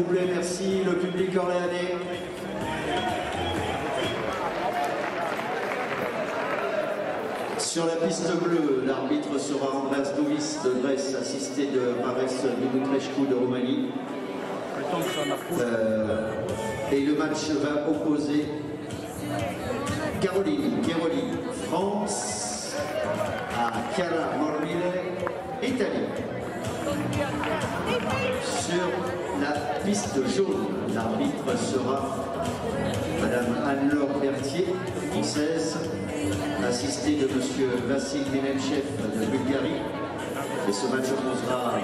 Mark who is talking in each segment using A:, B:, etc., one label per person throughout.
A: vous plaît, merci. Le public orléanais. Sur la piste bleue, l'arbitre sera Andreas Douvis de Grèce, assisté de Mares Dimitrescu de Roumanie. Euh, et le match va opposer Caroline Cheroli, France, à Chiara Morbile, Italie. Sur la piste jaune, l'arbitre sera Madame Anne-Laure Berthier, française, assistée de Monsieur Vassil Menenchev de Bulgarie. Et ce match opposera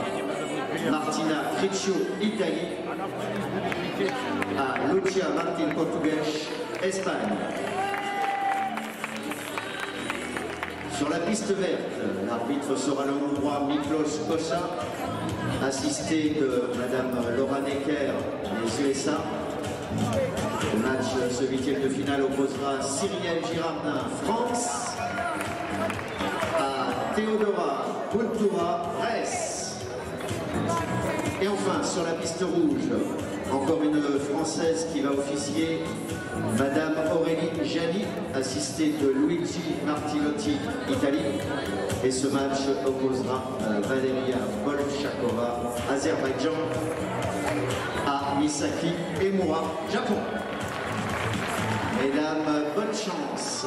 A: Martina Criccio, Italie, à Lucia Martin Portugues, Espagne. Sur la piste verte, l'arbitre sera le Hongrois Miklos Kosa, assisté de Madame Laura Necker des USA. Le match, ce huitième de finale opposera Cyrielle Girardin, France, à Théodora Puntura, Grèce. Et enfin, sur la piste rouge, encore une Française qui va officier, Madame Aurélie Gianni, assistée de Luigi Martinotti, Italie. Et ce match opposera euh, Valeria Bolchakova, Azerbaïdjan, à Misaki moi, Japon. Mesdames, bonne chance.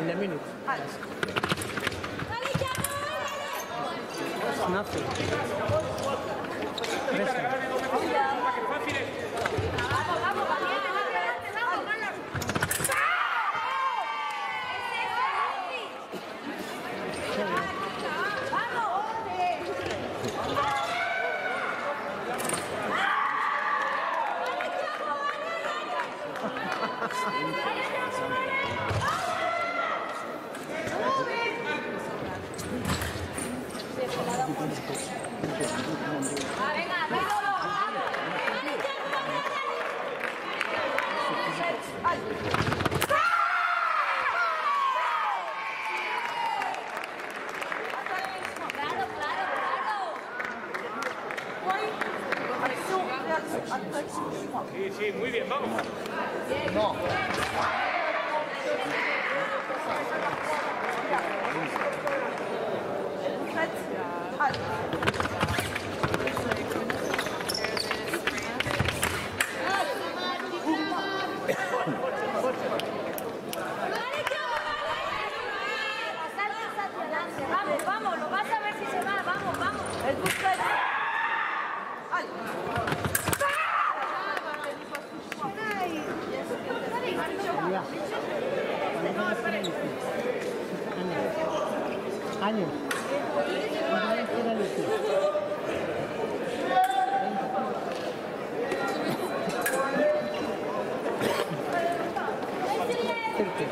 B: In a minute. It's nothing. Listen.
C: Sí, sí, muy bien, vamos.
D: Vamos, vamos, lo vas a ver si se va, vamos, vamos.
E: ってるって。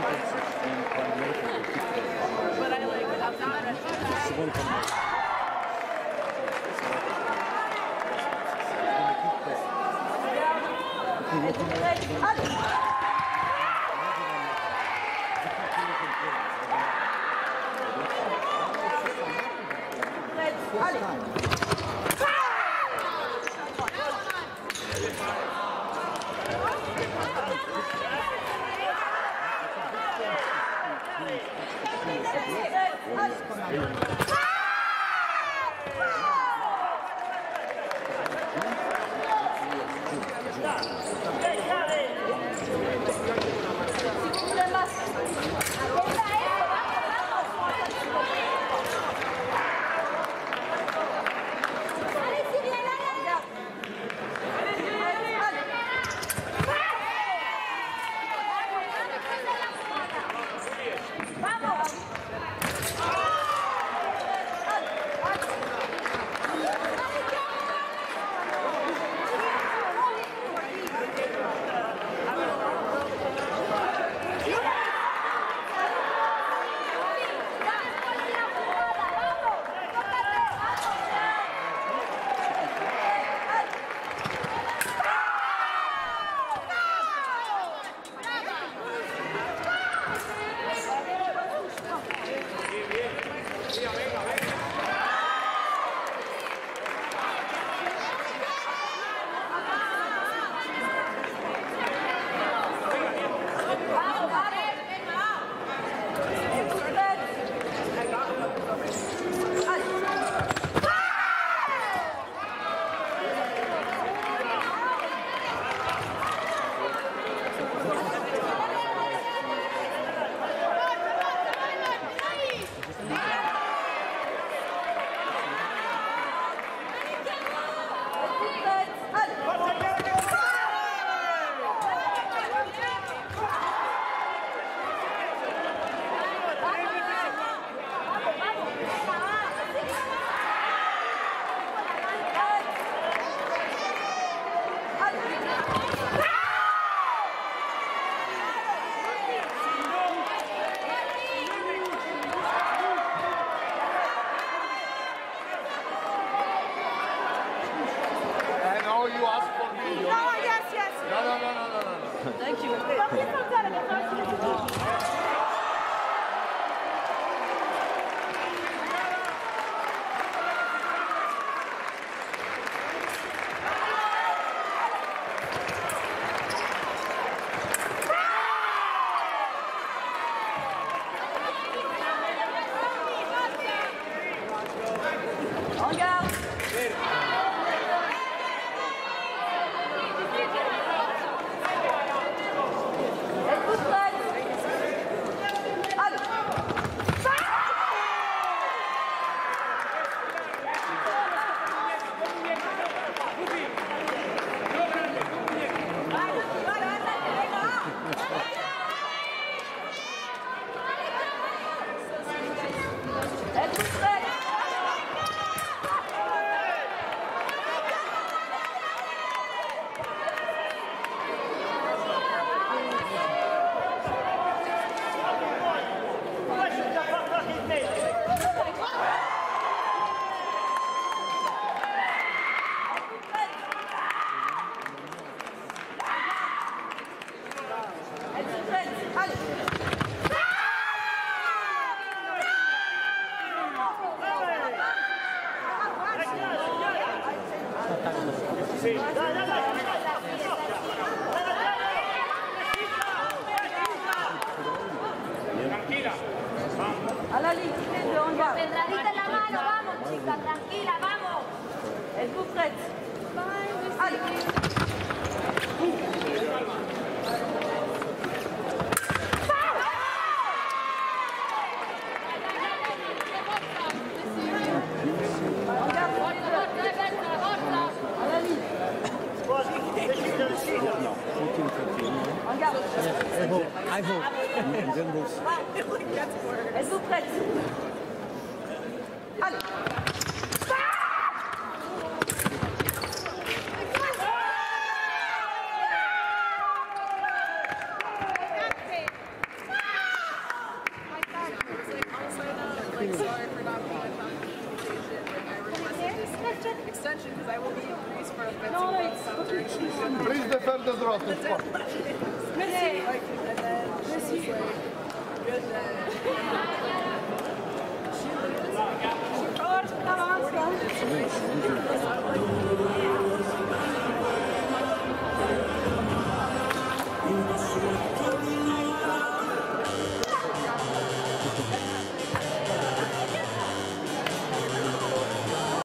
E: But I like,
D: I'm not. We'll
E: Êtes-vous prêtes Allez
F: Серде,
E: здравствуйте. Спасибо.